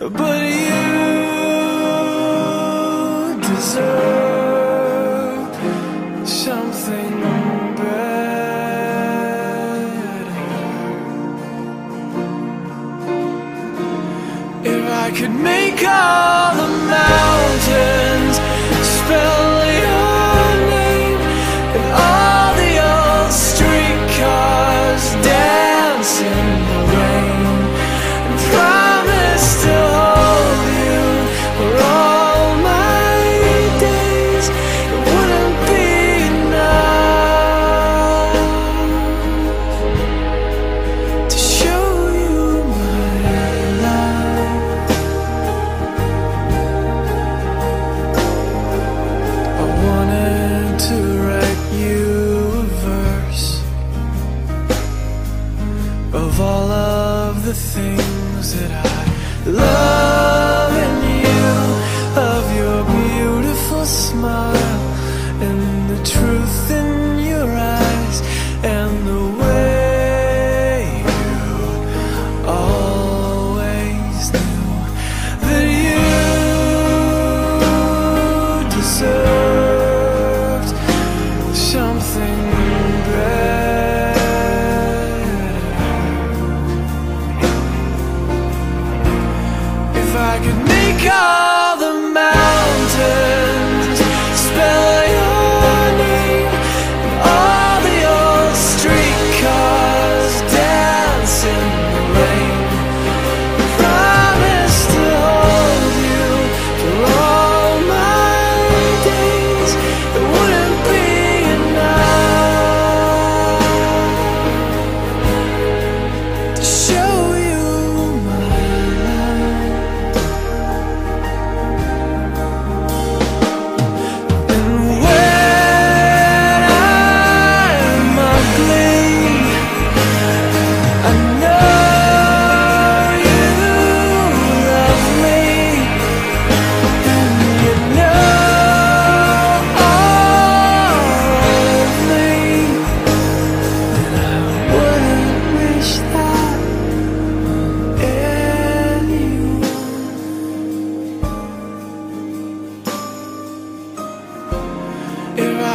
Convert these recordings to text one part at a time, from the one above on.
But you deserve something better. If I could make all the mountains. smile and the truth in your eyes and the way you always knew that you deserved something better. If I could make up.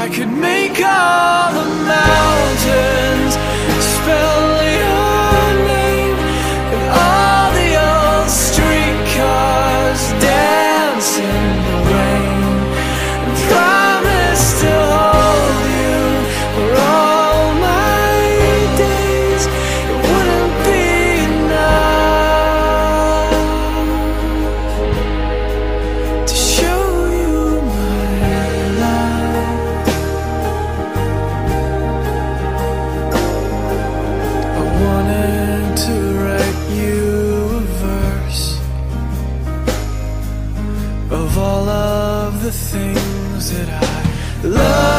I could make all the mountains spell the things that I love.